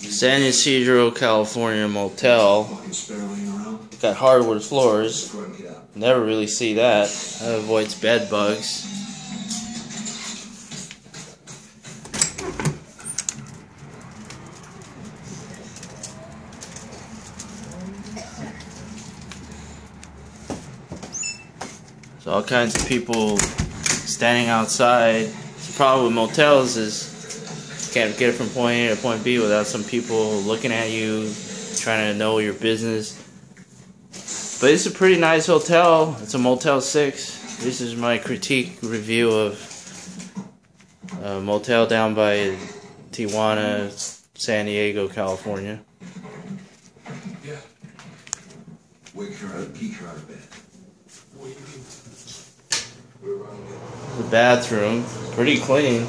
San Ysidro, California motel. Got hardwood floors. Never really see that. That avoids bed bugs. So all kinds of people standing outside. The problem with motels is can't get from point A to point B without some people looking at you, trying to know your business. But it's a pretty nice hotel. It's a Motel 6. This is my critique review of a motel down by Tijuana, San Diego, California. Yeah. Wake her up, uh, keep her out of bed. The bathroom, pretty clean.